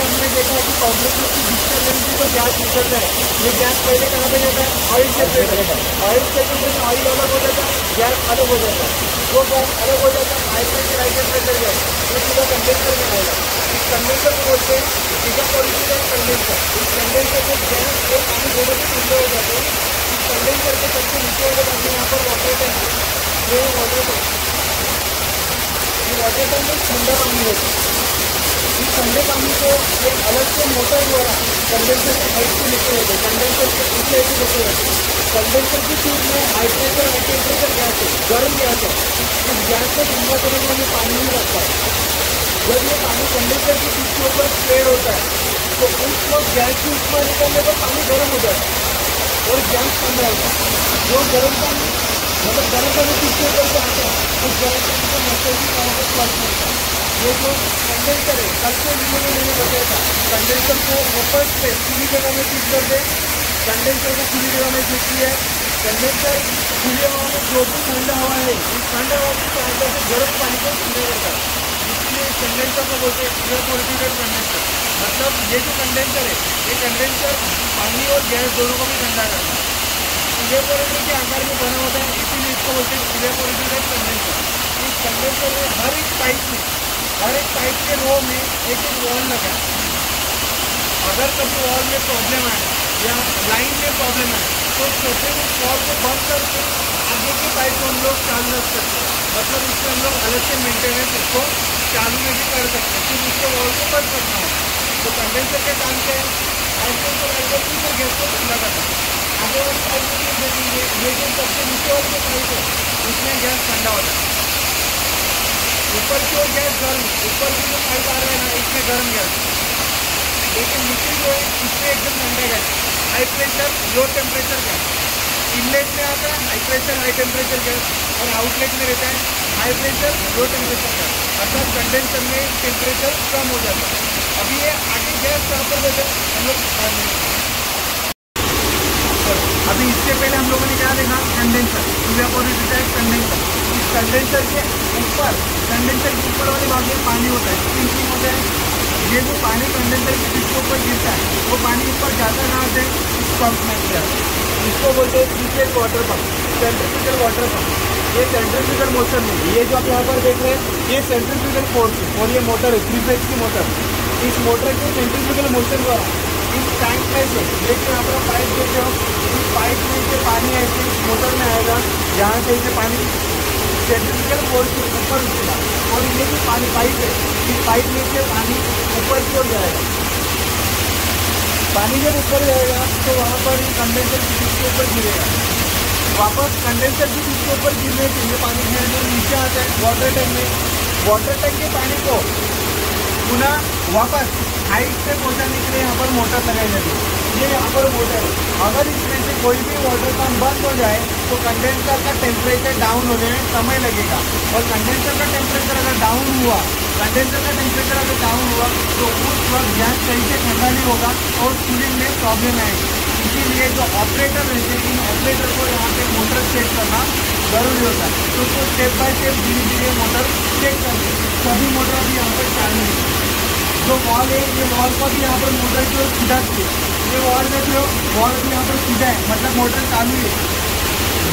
जैसे हमने देखा है कि कॉम्प्रेसर की डिस्चार्ज लेने से जो गैस निकलता है। ये गैस पहले कहाँ पे जाता है? ऑयल सेपरेटर ऑयल सेपरेटर में ऑयल अलग हो जाता है गैस अलग हो जाता है। वो गैस अलग हो जाता है high pressure high temperature gas ये सीधा कंडेंसर में आएगा। इस कंडेंसर को बोलते हैं इवेपोरेटिव टाइप कंडेंसर इस कंडेंसर में गैस और पानी दोनों भी ठंडे हो जाते हैं। इस कंडेंसर के सबसे नीचे वाले भाग में यहाँ पर वाटर टैंक है। ये वाटर टैंक ये वाटर टैंक में ठंडा पानी रहता है। इस ठंडे पानी को एक अलग से मोटर द्वारा कंडेंसर के हाइट से लेके रहते हैं कंडेंसर के ऊंचाई से लेके रहते हैं कंडेंसर की ट्यूब में high pressure high temperature gas है गर्म गैस है इस गैस को ठंडा करने लिए पानी नहीं लगता है। जब ये पानी कंडेंसर की ट्यूब के ऊपर स्प्रेड होता है तो उस वक्त गैस की ऊपर निकलने पर पानी गर्म हो जाता है और गैस ठंडा होता है। जो गर्म पानी मतलब गर्म पानी ट्यूब के ऊपर से आता है, उस गर्म पानी को मोटर की वहाँ पर फ्लश मिलता है ये जो कंडेंसर है, कल के वीडियो में मैंने बताया था कंडेंसर को ऊपर से खुली जगह में फिट कर दे। कंडेंसर को खुली जगह में फिट किया है। कंडेंसर खुली हवा में, जो भी ठंडा हवा है इस ठंडा हवा के अंदर से गर्म पानी को छीने रहता है। इसलिए कंडेंसर को बोलते हैं इवेपोरेटेड कंडेंसर मतलब ये जो कंडेंसर है, ये कंडेंसर पानी और गैस दोनों को भी ठंडा करता है। इवेपोरेटर के आकार में बना होता है, इसीलिए इसको बोलते हैं इवेपोरेटेड कंडेंसर इस कंडेंसर में हर एक पाइप में हर एक पाइप के रो में एक एक वॉल लगा अगर कभी वॉल में प्रॉब्लम आए या लाइन में प्रॉब्लम आए तो छोटे उस वॉल को बंद करके आगे के पाइप को हम लोग चालू रख सकते हैं। मतलब इससे हम लोग अलग से मेंटेनेंस उसको चालू में भी कर सकते हैं फिर उसके वॉल को बंद करना होगा। तो कंडेंसर के काम क्या है को लगाकर फिर गैस को ठंडा करना आगे वाली पाइप फिर देखेंगे, ये जो सबसे नीचे वाली जो पाइप है, उसमें गैस ठंडा होता है। ऊपर की ओर गैस गर्म, ऊपर की जो पाइप आ रहा है ना, इसमें गर्म गैस। लेकिन नीचे जो है, इसमें एकदम ठंडा gas. High pressure low temperature gas. Inlet में आता है high pressure high temperature gas. और आउटलेट में रहता है high pressure low temperature gas. अर्थात कंडेंसर में टेम्परेचर कम हो जाता है। अभी ये आगे गैस कहाँ पर देते हम लोग अभी इससे पहले हम लोगों ने क्या देखा? कंडेंसर इवेपोरेटेड टाइप कंडेंसर इस कंडेंसर के ऊपर कंडेंसर के ऊपर वाले भाग में पानी होता है स्प्रिंकलिंग होता है। ये जो पानी कंडेंसर के जिसके ऊपर गिरता है, वो पानी ऊपर जाता कहाँ से? इस पंप में है। इसको बोलते हैं prepaid water pump centrifugal water pump ये सेंट्रीफ्यूगल मोशन में ये जो आप यहाँ पर देख रहे हैं, ये सेंट्रीफ्यूगल फोर्स है और ये मोटर है थ्री फ़ेज़ की मोटर इस मोटर के सेंट्रीफ्यूगल मोशन द्वारा इस टैंक में से, देखिए यहाँ पर पाइप रहे हो इस पाइप में से पानी ऐसे इस मोटर में आएगा यहाँ से इसे पानी सेंट्रीफ्यूगल फोर्स के ऊपर उठेगा। और ये जो पानी पाइप है, इस पाइप में से पानी ऊपर की ओर जाएगा। पानी जब ऊपर जाएगा तो वहाँ पर कंडेंसर की के ऊपर गिरेगा। वापस कंडेंसर की के ऊपर गिरने के लिए पानी धीरे धीरे नीचे आता है वाटर टैंक में। वाटर टैंक के पानी को पुनः वापस हाइट से पहुँचाने के लिए यहाँ पर मोटर लगाई जाती है। ये यहाँ पर मोटर है। अगर इसमें से कोई भी वाटर पंप बंद हो जाए तो कंडेंसर का टेम्परेचर डाउन होने में समय लगेगा। और कंडेंसर का टेम्परेचर अगर डाउन हुआ कंडेंसर का टेम्परेचर अगर डाउन हुआ तो उस वक्त गैस सही से ठंडा नहीं होगा और कूलिंग में प्रॉब्लम आएगी। इसीलिए जो ऑपरेटर रहते हैं, इन ऑपरेटर को यहाँ पे मोटर चेक करना ज़रूरी होता है। तो उसको स्टेप बाय स्टेप धीरे धीरे मोटर चेक करते सभी मोटर अभी यहाँ पर चालू है जो वॉल है, ये वॉल को भी यहाँ पर मोटर जो सीधा थी ये वॉल में जो वॉल भी यहाँ पर सीधा है मतलब मोटर चालू है।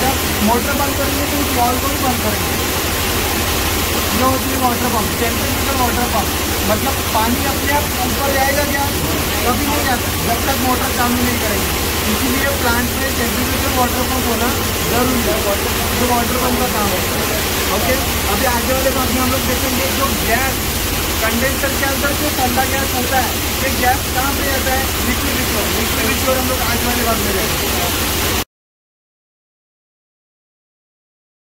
जब मोटर बंद करेंगे तो इस वॉल को भी बंद करेंगे। ये होती है water pump centrifugal water pump मतलब पानी अपने आप ऊपर जाएगा क्या? कभी नहीं जाता। जब तक मोटर चालू नहीं करेंगे। इसीलिए प्लांट में सेंट्रीफ्यूगल वाटर पम्प होना ज़रूरी है। वाटर जो वाटर पम्प का काम है। ओके अभी आगे वाले भाग में हम लोग देखेंगे जो गैस कंडेंसर के अंदर जो ठंडा गैस होता है। ये गैस कहाँ पे जाता है? लिक्विड रिच्योर लिक्विड हम लोग आज वाले बात में देखेंगे।